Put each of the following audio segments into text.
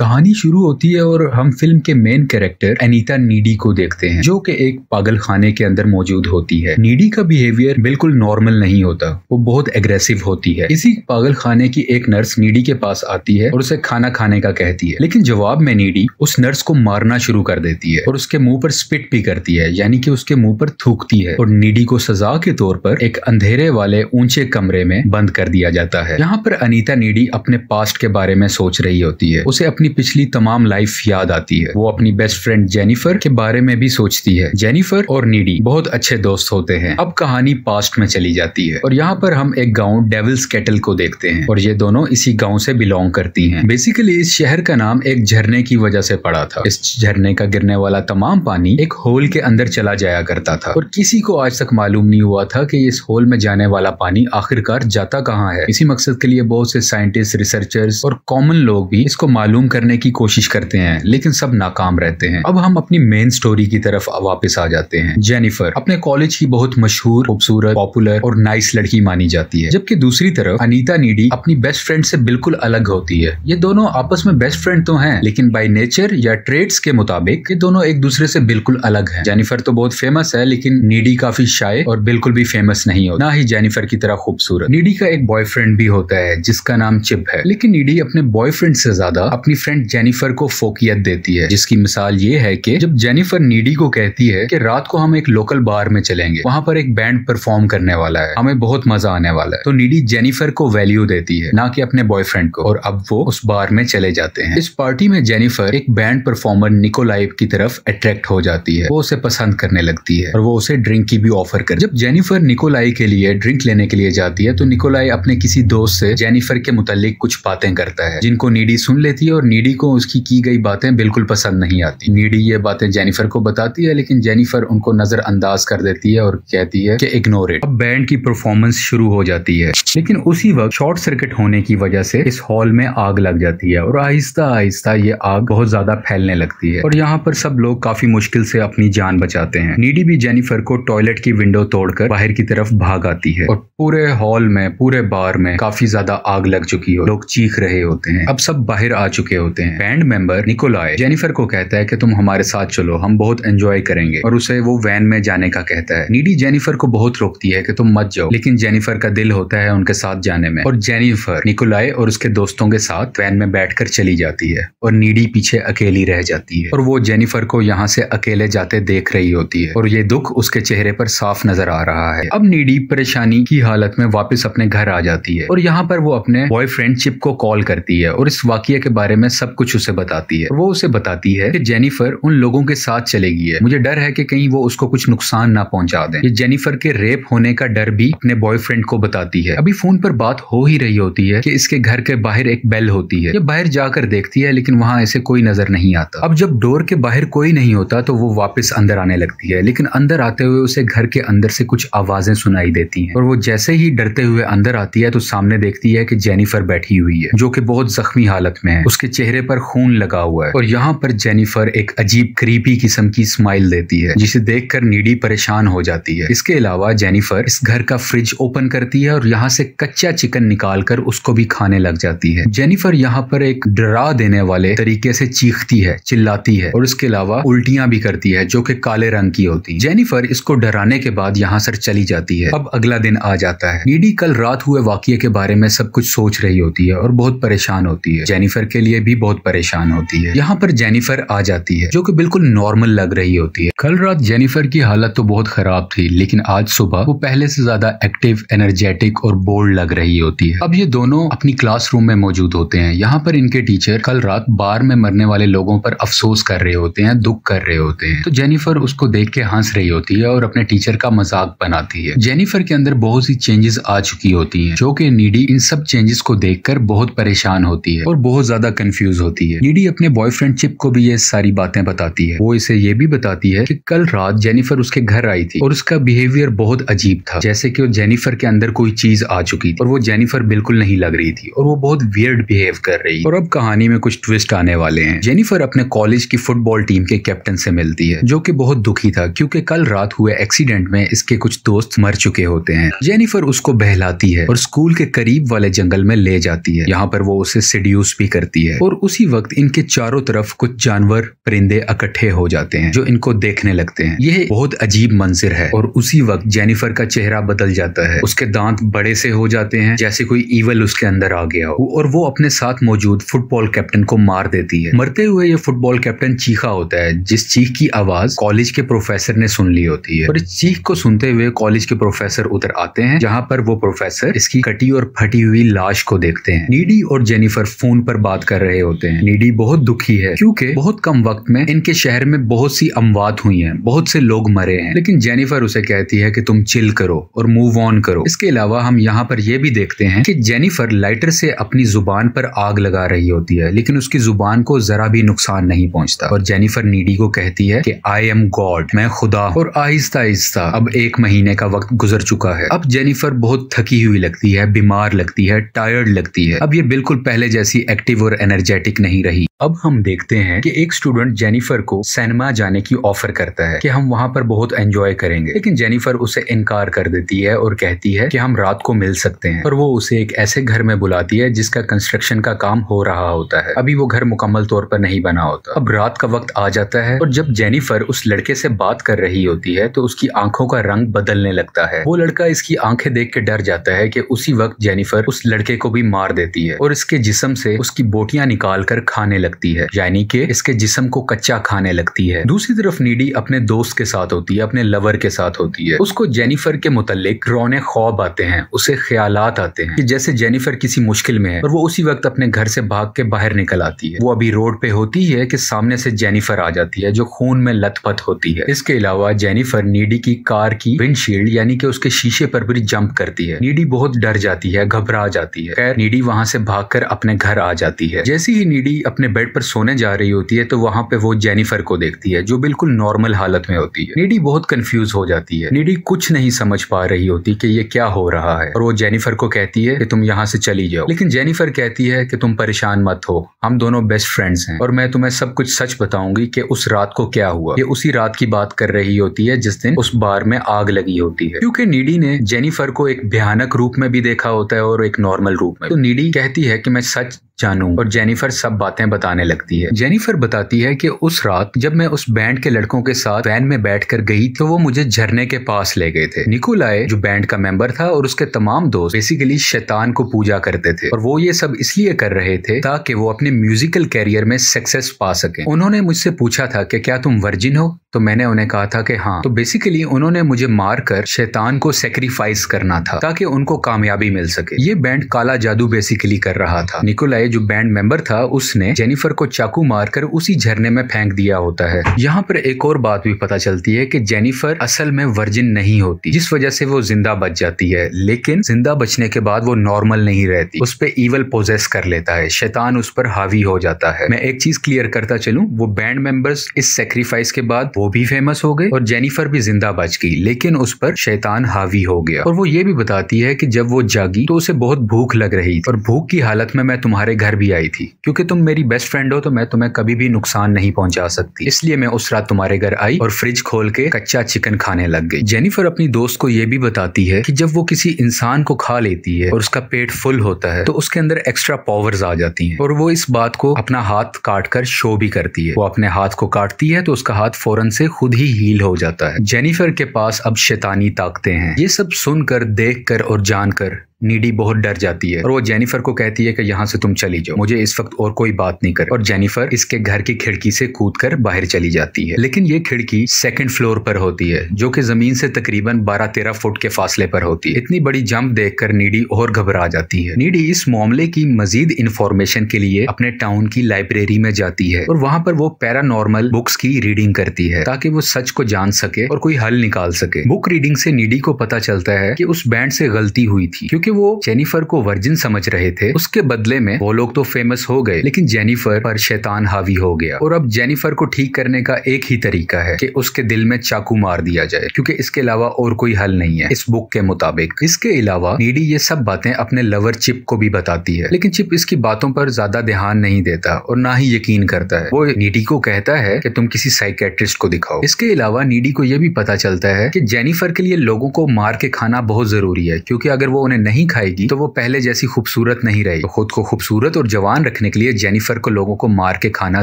कहानी शुरू होती है और हम फ़िल्म के मेन कैरेक्टर अनीता नीडी को देखते हैं, जो कि एक पागल खाने के अंदर मौजूद होती है। नीडी का बिहेवियर बिल्कुल नॉर्मल नहीं होता, वो बहुत एग्रेसिव होती है। इसी पागल खाने की एक नर्स नीडी के पास आती है और उसे खाना खाने का कहती है। लेकिन जवाब में नीडी उस नर्स को मारना शुरू कर देती है और उसके मुँह पर स्पिट भी करती है, यानी कि उसके मुँह पर थूकती है और नीडी को सजा के तौर पर एक अंधेरे वाले ऊँचे कमरे में बंद कर दिया जाता है। यहाँ पर अनीता नीडी अपने पास्ट के बारे में सोच रही होती है। उसे अपनी पिछली तमाम लाइफ याद आती है। वो अपनी बेस्ट फ्रेंड जेनिफर के बारे में भी सोचती है। जेनिफर और नीडी बहुत अच्छे दोस्त होते हैं। अब कहानी पास्ट में चली जाती है। और यहाँ पर हम एक गाँव डेविल्स केटल को देखते हैं। और ये दोनों इसी गाँव से बिलोंग करती हैं। बेसिकली इस शहर का नाम एक झरने की वजह से पड़ा था। इस झरने का गिरने वाला तमाम पानी एक होल के अंदर चला जाया करता था। और किसी को आज तक मालूम नहीं हुआ था कि इस होल में जाने वाला पानी आखिरकार जाता कहाँ है। इसी मकसद के लिए बहुत से साइंटिस्ट रिसर्चर्स और कॉमन लोग भी इसको मालूम करने की कोशिश करते हैं, लेकिन सब नाकाम रहते हैं। अब हम अपनी मेन स्टोरी की तरफ़ वापस आ जाते हैं। जेनिफर अपने कॉलेज की बहुत मशहूर, खूबसूरत पॉपुलर और नाइस लड़की मानी जाती है। जबकि दूसरी तरफ़ अनीता नीडी अपनी बेस्ट फ्रेंड से बिल्कुल अलग होती है। ये दोनों आपस में बेस्ट फ्रेंड तो हैं, लेकिन बाय नेचर या ट्रेड्स के मुताबिक ये दोनों एक दूसरे से बिल्कुल अलग हैं। जेनिफर तो बहुत फ़ेमस है, लेकिन नीडी काफ़ी शाय और बिल्कुल भी फ़ेमस नहीं होता। ना ही जेनिफर की तरह खूबसूरत। नीडी का एक बॉयफ्रेंड भी होता है, जिसका नाम चिप है। लेकिन नीडी अपने बॉयफ्रेंड से ज़्यादा अपनी फ्रेंड जेनिफर को फोकियत देती है, जिसकी मिसाल ये है कि जब जेनिफर नीडी को कहती है कि रात को हम एक लोकल बार में चलेंगे, वहाँ पर एक बैंड परफॉर्म करने वाला है, हमें बहुत मज़ा आने वाला है तो नीडी जेनिफर को वैल्यू देती है, ना कि अपने बॉयफ्रेंड को, और अब वो उस बार में चले जाते हैं। इस पार्टी में जेनिफर एक बैंड परफॉर्मर निकोलाइव की तरफ़ अट्रैक्ट हो जाती है, वो उसे पसंद करने लगती है, और वो उसे ड्रिंक की भी ऑफ़र कर, जब जेनिफर निकोलाई के लिए ड्रिंक लेने के लिए जाती है तो निकोलाई अपने किसी दोस्त से जेनिफर के मुतालिक कुछ बातें करता है, जिनको नीडी सुन लेती है और नीडी को उसकी की गई बातें बिल्कुल पसंद नहीं आती। नीडी ये बातें जेनिफर को बताती है, लेकिन जेनिफर उनको नजरअंदाज कर देती है और कहती है कि इग्नोर इट अब बैंड की परफॉर्मेंस शुरू हो जाती है, लेकिन उसी वक्त शॉर्ट सर्किट होने की वजह से इस हॉल में आग लग जाती है और आहिस्ता आहिस्ता ये आग बहुत ज़्यादा फैलने लगती है और यहाँ पर सब लोग काफ़ी मुश्किल से अपनी जान बचाते हैं। नीडी भी जेनिफर को टॉयलेट की विंडो तोड़कर बाहर की तरफ़ भाग आती है और पूरे हॉल में, पूरे बार में काफ़ी ज़्यादा आग लग चुकी हो। लोग चीख रहे होते हैं। अब सब बाहर आ चुके होते हैं। बैंड मेंबर निकोलाय जेनिफर को कहता है कि तुम हमारे साथ चलो, हम बहुत एंजॉय करेंगे। और उसे वो वैन में जाने का कहता है। नीडी जेनिफर को बहुत रोकती है कि तुम मत जाओ, लेकिन जेनिफर का दिल होता है उनके साथ जाने में। और जेनिफर निकोलाय और उसके दोस्तों के साथ वैन में बैठकर चली जाती है। और नीडी पीछे अकेली रह जाती है। और वो जेनिफर को यहाँ से अकेले जाते देख रही होती है। और ये दुख उसके चेहरे पर साफ़ नज़र आ रहा है। अब नीडी परेशानी की हालत में वापस अपने घर आ जाती है। और यहाँ पर वो अपने बॉयफ्रेंड चिप को कॉल करती है। और इस वाक्य के बारे में सब कुछ उसे बताती है। वो उसे बताती है कि जेनिफर उन लोगों के साथ चलेगी है। मुझे डर है कि कहीं वो उसको कुछ नुकसान ना पहुँचा दें। ये जेनिफर के रेप होने का डर भी अपने बॉयफ्रेंड को बताती है। अभी फ़ोन पर बात हो ही रही होती है कि इसके घर के बाहर एक बेल होती है। ये बाहर जाकर देखती है, लेकिन वहाँ ऐसे कोई नज़र नहीं आता। अब जब डोर के बाहर कोई नहीं होता तो वो वापस अंदर आने लगती है। लेकिन अंदर आते हुए उसे घर के अंदर से कुछ आवाज़ें सुनाई देती हैं। और वो जैसे ही डरते हुए अंदर आती है तो सामने देखती है कि जेनिफर बैठी हुई है, जो कि बहुत जख्मी हालत में है। उसके चेहरे पर खून लगा हुआ है और यहाँ पर जेनिफर एक अजीब क्रीपी किस्म की स्माइल देती है, जिसे देखकर नीडी परेशान हो जाती है। इसके अलावा जेनिफर इस घर का फ्रिज ओपन करती है और यहाँ से कच्चा चिकन निकाल कर उसको भी खाने लग जाती है। जेनिफर यहाँ पर एक डरा देने वाले तरीके से चीखती है, चिल्लाती है और इसके अलावा उल्टियाँ भी करती है, जो कि काले रंग की होती है। जेनिफर इसको डराने के बाद यहाँ से चली जाती है। अब अगला दिन आ जाता है। नीडी कल रात हुए वाक्य के बारे में सब कुछ सोच रही होती है और बहुत परेशान होती है। जेनिफर के लिए भी बहुत परेशान होती है। यहाँ पर जेनिफर आ जाती है, जो कि बिल्कुल नॉर्मल लग रही होती है। कल रात जेनिफर की हालत तो बहुत खराब थी, लेकिन आज सुबह वो पहले से ज़्यादा एक्टिव एनर्जेटिक और बोल्ड लग रही होती है। अब ये दोनों अपनी क्लासरूम में मौजूद होते हैं। यहाँ पर इनके टीचर कल रात बार में मरने वाले लोगों पर अफसोस कर रहे होते हैं, दुख कर रहे होते हैं। तो जेनिफर उसको देख के हंस रही होती है और अपने टीचर का मज़ाक बनाती है। जेनिफर के अंदर बहुत सी चेंजेस आ चुकी होती हैं, जो कि नीडी इन सब चेंजेस को देखकर बहुत परेशान होती है और बहुत ज़्यादा कंफ्यूज होती है। नीडी अपने बॉयफ्रेंड चिप को भी ये सारी बातें बताती है। वो इसे ये भी बताती है कि कल रात जेनिफर उसके घर आई थी और उसका बिहेवियर बहुत अजीब था, जैसे कि जेनिफर के अंदर कोई चीज़ आ चुकी थी और वो जेनिफर बिल्कुल नहीं लग रही थी और वो बहुत वियर्ड बिहेव कर रही और अब कहानी में कुछ ट्विस्ट आने वाले हैं। जेनिफर अपने कॉलेज की फुटबॉल टीम के कैप्टन से मिलती है, जो कि बहुत दुखी था, क्योंकि कल रात हुए एक्सीडेंट में इसके कुछ दोस्त मर चुके होते हैं। जेनिफर उसको बहलाती है और स्कूल के करीब वाले जंगल में ले जाती है। यहाँ पर वो उसे सिड्यूस भी करती है और और उसी वक्त इनके चारों तरफ़ कुछ जानवर, परिंदे इकट्ठे हो जाते हैं, जो इनको देखने लगते हैं। यह बहुत अजीब मंजिर है और उसी वक्त जेनिफर का चेहरा बदल जाता है। उसके दांत बड़े से हो जाते हैं, जैसे कोई ईवल उसके अंदर आ गया हो। और वो अपने साथ मौजूद फुटबॉल कैप्टन को मार देती है। मरते हुए ये फुटबॉल कैप्टन चीखा होता है, जिस चीख की आवाज़ कॉलेज के प्रोफेसर ने सुन ली होती है। और इस चीख को सुनते हुए कॉलेज के प्रोफेसर उधर आते हैं, जहाँ पर वो प्रोफेसर इसकी कटी और फटी हुई लाश को देखते हैं। नीडी और जेनिफर फ़ोन पर बात कर रहे होते हैं। नीडी बहुत दुखी है, क्योंकि बहुत कम वक्त में इनके शहर में बहुत सी अमवात हुई हैं, बहुत से लोग मरे हैं। लेकिन जेनिफर उसे कहती है कि तुम चिल करो और मूव ऑन करो। इसके अलावा हम यहाँ पर यह भी देखते हैं कि जेनिफर लाइटर से अपनी ज़ुबान पर आग लगा रही होती है, लेकिन उसकी ज़ुबान को जरा भी नुकसान नहीं पहुँचता। और जेनिफर नीडी को कहती है कि आई एम गॉड मैं खुदा और आहिस्ता आहिस्ता अब एक महीने का वक्त गुजर चुका है। अब जेनिफर बहुत थकी हुई लगती है, बीमार लगती है टायर्ड लगती है। अब ये बिल्कुल पहले जैसी एक्टिव और एनर्जेटिक नहीं रही। अब हम देखते हैं कि एक स्टूडेंट जेनिफर को सिनेमा जाने की ऑफ़र करता है कि हम वहाँ पर बहुत एंजॉय करेंगे। लेकिन जेनिफर उसे इनकार कर देती है और कहती है कि हम रात को मिल सकते हैं। और वो उसे एक ऐसे घर में बुलाती है जिसका कंस्ट्रक्शन का काम हो रहा होता है। अभी वो घर मुकम्मल तौर पर नहीं बना होता। अब रात का वक्त आ जाता है और जब जेनिफर उस लड़के से बात कर रही होती है तो उसकी आँखों का रंग बदलने लगता है। वो लड़का इसकी आँखें देख के डर जाता है कि उसी वक्त जेनिफर उस लड़के को भी मार देती है और इसके जिसम से उसकी बोटियाँ निकाल कर खाने लगती है। यानी कि इसके जिसम को कच्चा खाने लगती है। दूसरी तरफ़ नीडी अपने दोस्त के साथ होती है, अपने लवर के साथ होती है। उसको जेनिफर के मुतलिक रोने खौब आते हैं, उसे ख्याल आते हैं कि जैसे जेनिफर किसी मुश्किल में है, और वो उसी वक्त अपने घर से भाग के बाहर निकल आती है। वो अभी रोड पे होती है कि सामने से जेनिफर आ जाती है, जो खून में लथपथ होती है। इसके अलावा जेनिफर नीडी की कार की विंडशील्ड यानी कि उसके शीशे पर भी जंप करती है। नीडी बहुत डर जाती है, घबरा जाती है। खैर, नीडी वहाँ से भागकर अपने घर आ जाती है। जैसे ही नीडी अपने बेड पर सोने जा रही होती है तो वहाँ पे वो जेनिफर को देखती है, जो बिल्कुल नॉर्मल हालत में होती है। नीडी बहुत कंफ्यूज हो जाती है। नीडी कुछ नहीं समझ पा रही होती कि ये क्या हो रहा है। और वो जेनिफर को कहती है कि तुम यहाँ से चली जाओ। लेकिन जेनिफर कहती है कि तुम परेशान मत हो। हम दोनों बेस्ट फ्रेंड्स हैं। और मैं तुम्हें सब कुछ सच बताऊँगी कि उस रात को क्या हुआ। ये उसी रात की बात कर रही होती है, जिस दिन उस बार में आग लगी होती है। क्योंकि नीडी ने जेनिफर को एक भयानक रूप में भी देखा होता है और एक नॉर्मल रूप में तो नीडी कहती है कि मैं सच जानूं। और जेनिफर सब बातें बताने लगती है। जेनिफर बताती है कि उस रात जब मैं उस बैंड के लड़कों के साथ वैन में बैठकर गई तो वो मुझे झरने के पास ले गए थे। निकोलाए जो बैंड का मेंबर था और उसके तमाम दोस्त बेसिकली शैतान को पूजा करते थे। और वो ये सब इसलिए कर रहे थे ताकि वो अपने म्यूजिकल कैरियर में सक्सेस पा सके। उन्होंने मुझसे पूछा था कि क्या तुम वर्जिन हो? तो मैंने उन्हें कहा था कि हाँ। तो बेसिकली उन्होंने मुझे मारकर शैतान को सेक्रीफाइस करना था ताकि उनको कामयाबी मिल सके। ये बैंड काला जादू बेसिकली कर रहा था। निकोलाए जो बैंड मेंबर था, उसने जेनिफर को चाकू मारकर उसी झरने में फेंक दिया होता है। यहाँ पर एक और बात भी पता चलती है कि जेनिफर असल में वर्जिन नहीं होती, जिस वजह से वो ज़िंदा बच जाती है। लेकिन ज़िंदा बचने के बाद वो नॉर्मल नहीं रहती, उस पर ईवल पोजेस कर लेता है, शैतान उस पर हावी हो जाता है। मैं एक चीज़ क्लियर करता चलूँ, वो बैंड मेंबर्स इस सेक्रीफाइस के बाद वो भी फ़ेमस हो गए और जेनिफर भी ज़िंदा बच गई, लेकिन उस पर शैतान हावी हो गया। और वो ये भी बताती है कि जब वो जागी तो उसे बहुत भूख लग रही और भूख की हालत में मैं तुम्हारे घर भी आई थी। क्योंकि तुम मेरी बेस्ट फ्रेंड हो तो मैं तुम्हें कभी भी नुकसान नहीं पहुँचा सकती। इसलिए मैं उस रात तुम्हारे घर आई और फ्रिज खोल के कच्चा चिकन खाने लग गई। जेनिफर अपनी दोस्त को यह भी बताती है कि जब वो किसी इंसान को खा लेती है और उसका पेट फुल होता है तो उसके अंदर एक्स्ट्रा पावर्स आ जाती हैं। और वो इस बात को अपना हाथ काट कर शो भी करती है। वो अपने हाथ को काटती है तो उसका हाथ फ़ौरन से खुद ही हील हो जाता है। जेनिफर के पास अब शैतानी ताकते हैं। ये सब सुनकर, देखकर और जानकर नीडी बहुत डर जाती है और वो जेनिफर को कहती है कि यहाँ से तुम चली जाओ। मुझे इस वक्त और कोई बात नहीं कर। और जेनिफर इसके घर की खिड़की से कूद कर बाहर चली जाती है। लेकिन ये खिड़की सेकंड फ्लोर पर होती है, जो कि ज़मीन से तकरीबन 12-13 फुट के फासले पर होती है। इतनी बड़ी जंप देखकर नीडी और घबरा जाती है। नीडी इस मामले की मजीद इंफॉर्मेशन के लिए अपने टाउन की लाइब्रेरी में जाती है और वहाँ पर वो पैरानॉर्मल बुक्स की रीडिंग करती है, ताकि वो सच को जान सके और कोई हल निकाल सके। बुक रीडिंग से नीडी को पता चलता है कि उस बैंड से गलती हुई थी, क्योंकि क्योंकि वो जेनिफर को वर्जिन समझ रहे थे, उसके बदले में वो लोग तो फ़ेमस हो गए, लेकिन जेनिफर पर शैतान हावी हो गया। और अब जेनिफर को ठीक करने का एक ही तरीका है कि उसके दिल में चाकू मार दिया जाए, क्योंकि इसके अलावा और कोई हल नहीं है, इस बुक के मुताबिक। इसके अलावा नीडी ये सब बातें अपने लवर चिप को भी बताती है, लेकिन चिप इसकी बातों पर ज़्यादा ध्यान नहीं देता और ना ही यकीन करता है। वो नीडी को कहता है कि तुम किसी साइकेट्रिस्ट को दिखाओ। इसके अलावा नीडी को यह भी पता चलता है कि जेनिफर के लिए लोगों को मार के खाना बहुत ज़रूरी है, क्योंकि अगर वो उन्हें नहीं नहीं खाएगी तो वो पहले जैसी खूबसूरत नहीं रहेगी। तो खुद को खूबसूरत और जवान रखने के लिए जेनिफर को लोगों को मार के खाना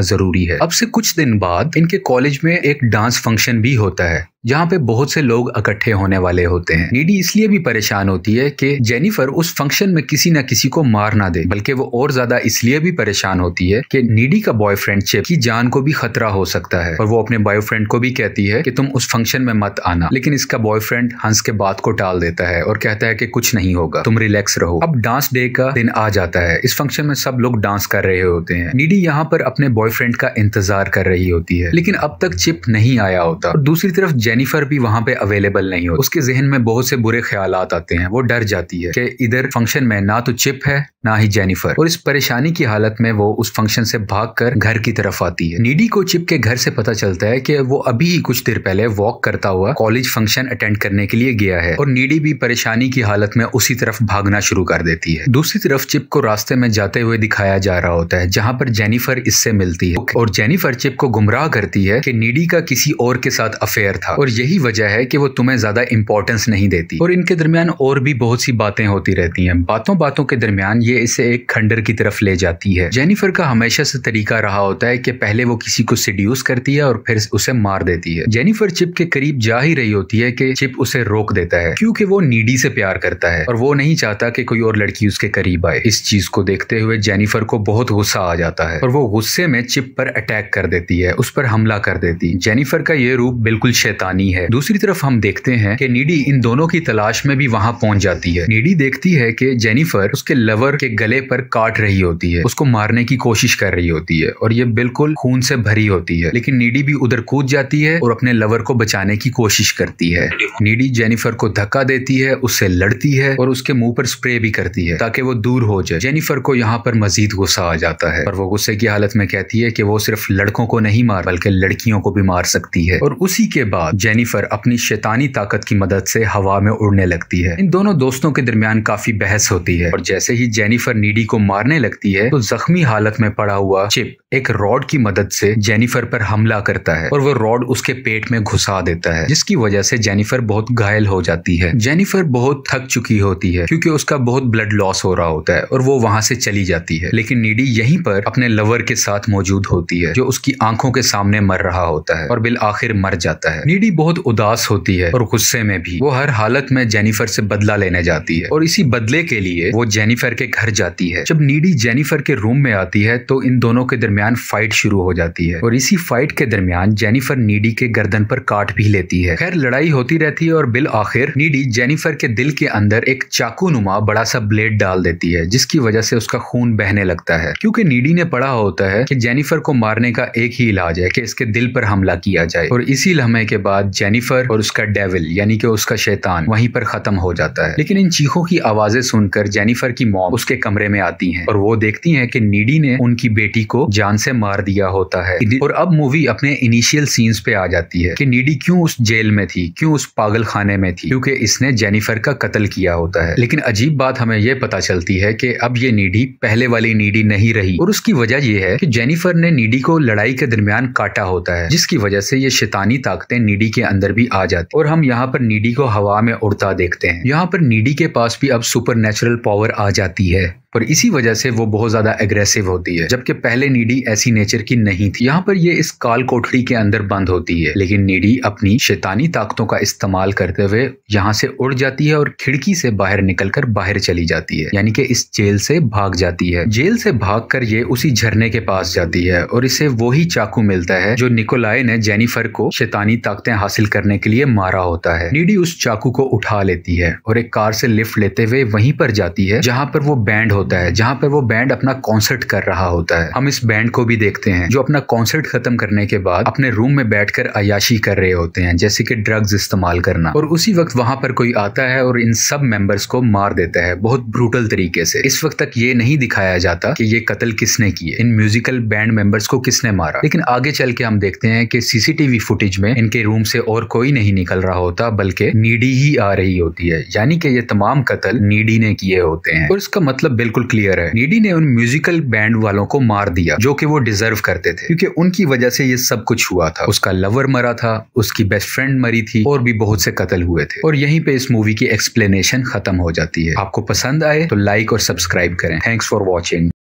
ज़रूरी है। अब से कुछ दिन बाद इनके कॉलेज में एक डांस फ़ंक्शन भी होता है। जहाँ पे बहुत से लोग इकट्ठे होने वाले होते हैं। नीडी इसलिए भी परेशान होती है कि जेनिफर उस फ़ंक्शन में किसी न किसी को मार ना दे, बल्कि वो और ज़्यादा इसलिए भी परेशान होती है कि नीडी का बॉयफ्रेंड चिप की जान को भी खतरा हो सकता है, और वो अपने बॉयफ्रेंड को भी कहती है कि तुम उस फ़ंक्शन में मत आना। लेकिन इसका बॉयफ्रेंड हंस के बात को टाल देता है और कहता है कि कुछ नहीं होगा, तुम रिलैक्स रहो। अब डांस डे का दिन आ जाता है। इस फ़ंक्शन में सब लोग डांस कर रहे होते हैं। नीडी यहाँ पर अपने बॉयफ्रेंड का इंतज़ार कर रही होती है, लेकिन अब तक चिप नहीं आया होता। और दूसरी तरफ़ जेनिफर भी वहाँ पे अवेलेबल नहीं होती। उसके जहन में बहुत से बुरे ख्याल आते हैं। वो डर जाती है कि इधर फ़ंक्शन में ना तो चिप है, ना ही जेनिफर। और इस परेशानी की हालत में वो उस फ़ंक्शन से भागकर घर की तरफ़ आती है। नीडी को चिप के घर से पता चलता है कि वो अभी ही कुछ देर पहले वॉक करता हुआ कॉलेज फ़ंक्शन अटेंड करने के लिए गया है। और नीडी भी परेशानी की हालत में उसी तरफ़ भागना शुरू कर देती है। दूसरी तरफ़ चिप को रास्ते में जाते हुए दिखाया जा रहा होता है, जहाँ पर जेनिफर इससे मिलती है। और जेनिफर चिप को गुमराह करती है कि नीडी का किसी और के साथ अफेयर था। और यही वजह है कि वो तुम्हें ज़्यादा इंपॉर्टेंस नहीं देती। और इनके दरमियान और भी बहुत सी बातें होती रहती हैं। बातों बातों के दरमियान ये इसे एक खंडर की तरफ़ ले जाती है। जेनिफर का हमेशा से तरीका रहा होता है कि पहले वो किसी को सिड्यूस करती है और फिर उसे मार देती है। जेनिफर चिप के करीब जा ही रही होती है कि चिप उसे रोक देता है, क्योंकि वो नीडी से प्यार करता है। और वो नहीं चाहता कि कोई और लड़की उसके करीब आए। इस चीज़ को देखते हुए जेनिफर को बहुत गुस्सा आ जाता है और वो गुस्से में चिप पर अटैक कर देती है, उस पर हमला कर देती। जेनिफर का ये रूप बिल्कुल शैतानी है। दूसरी तरफ़ हम देखते हैं कि नीडी इन दोनों की तलाश में भी वहाँ पहुँच जाती है। नीडी देखती है कि जेनिफर उसके लवर के गले पर काट रही होती है, उसको मारने की कोशिश कर रही होती है और ये बिल्कुल खून से भरी होती है। लेकिन नीडी भी उधर कूद जाती है और अपने लवर को बचाने की कोशिश करती है। नीडी जेनिफर को धक्का देती है, उससे लड़ती है और उसके मुँह पर स्प्रे भी करती है ताकि वो दूर हो जाए। जेनिफर को यहाँ पर मजीद गुस्सा आ जाता है और वो गुस्से की हालत में कहती है कि वो सिर्फ़ लड़कों को नहीं मार, बल्कि लड़कियों को भी मार सकती है। और उसी के बाद जेनिफर अपनी शैतानी ताकत की मदद से हवा में उड़ने लगती है। इन दोनों दोस्तों के दरमियान काफ़ी बहस होती है। और जैसे ही जेनिफर नीडी को मारने लगती है तो जख्मी हालत में पड़ा हुआ चिप एक रॉड की मदद से जेनिफर पर हमला करता है और वो रॉड उसके पेट में घुसा देता है, जिसकी वजह से जेनिफर बहुत घायल हो जाती है। जेनिफर बहुत थक चुकी होती है, क्योंकि उसका बहुत ब्लड लॉस हो रहा होता है और वो वहाँ से चली जाती है। लेकिन नीडी यहीं पर अपने लवर के साथ मौजूद होती है, जो उसकी आँखों के सामने मर रहा होता है और बिल आखिर मर जाता है। नीडी बहुत उदास होती है और गुस्से में भी। वो हर हालत में जेनिफर से बदला लेने जाती है। और इसी बदले के लिए वो जेनिफर के घर जाती है। जब नीडी जेनिफर के रूम में आती है तो इन दोनों के दरमियान फाइट शुरू हो जाती है। और इसी फाइट के दरमियान जेनिफर नीडी के गर्दन पर काट भी लेती है। खैर, लड़ाई होती रहती है और बिल आखिर नीडी जेनिफर के दिल के अंदर एक चाकू नुमा बड़ा सा ब्लेड डाल देती है, जिसकी वजह से उसका खून बहने लगता है। क्योंकि नीडी ने पढ़ा होता है कि जेनिफर को मारने का एक ही इलाज है कि इसके दिल पर हमला किया जाए। और इसी लम्हे के बाद जेनिफर और उसका डेविल, यानी कि उसका शैतान, वहीं पर खत्म हो जाता है। लेकिन इन चीखों की आवाज़ें सुनकर जेनिफर की मॉम उसके कमरे में आती हैं और वो देखती हैं कि नीडी ने उनकी बेटी को जान से मार दिया होता है। और अब मूवी अपने इनिशियल सीन्स पे आ जाती है कि नीडी क्यों उस जेल में थी, क्यों उस पागल खाने में थी, क्योंकि इसने जेनिफर का कत्ल किया होता है। लेकिन अजीब बात हमें यह पता चलती है कि अब ये नीडी, पहले वाली नीडी नहीं रही। और उसकी वजह यह है कि जेनिफर ने नीडी को लड़ाई के दरमियान काटा होता है, जिसकी वजह से ये शैतानी ताकतें नीडी के अंदर भी आ जाती और हम यहाँ पर नीडी को हवा में उड़ता देखते हैं। यहाँ पर नीडी के पास भी अब सुपर पावर आ जाती है। और इसी वजह से वो बहुत ज़्यादा एग्रेसिव होती है। जबकि पहले नीडी ऐसी नेचर की नहीं थी। यहाँ पर ये इस काल कोठड़ी के अंदर बंद होती है। लेकिन नीडी अपनी शैतानी ताकतों का इस्तेमाल करते हुए यहाँ से उड़ जाती है और खिड़की से बाहर निकलकर बाहर चली जाती है। यानी कि इस जेल से भाग जाती है। जेल से भागकर ये उसी झरने के पास जाती है और इसे वही चाकू मिलता है जो निकोलाय ने जेनिफर को शैतानी ताकतें हासिल करने के लिए मारा होता है। नीडी उस चाकू को उठा लेती है और एक कार से लिफ्ट लेते हुए वहीं पर जाती है, जहाँ पर वो बैंड होता है, जहाँ पर वो बैंड अपना कॉन्सर्ट कर रहा होता है। हम इस बैंड को भी देखते हैं, जो अपना कॉन्सर्ट खत्म करने के बाद अपने रूम में बैठकर अयाशी कर रहे होते हैं, जैसे कि ड्रग्स इस्तेमाल करना। और उसी वक्त वहाँ पर कोई आता है और इन सब मेंबर्स को मार देता है, बहुत ब्रूटल तरीके से। इस वक्त तक ये नहीं दिखाया जाता कि ये कत्ल किसने किए, इन म्यूजिकल बैंड मेंबर्स को किसने मारा। लेकिन आगे चल के हम देखते हैं कि सीसीटीवी फुटेज में इनके रूम से और कोई नहीं निकल रहा होता, बल्कि नीडी ही आ रही होती है। यानी कि ये तमाम कत्ल नीडी ने किए होते हैं। और इसका मतलब बिल्कुल बिल्कुल क्लियर है। नीडी ने उन म्यूजिकल बैंड वालों को मार दिया, जो कि वो डिजर्व करते थे, क्योंकि उनकी वजह से ये सब कुछ हुआ था। उसका लवर मरा था, उसकी बेस्ट फ्रेंड मरी थी, और भी बहुत से कत्ल हुए थे। और यहीं पे इस मूवी की एक्सप्लेनेशन खत्म हो जाती है। आपको पसंद आए तो लाइक और सब्सक्राइब करें। Thanks for watching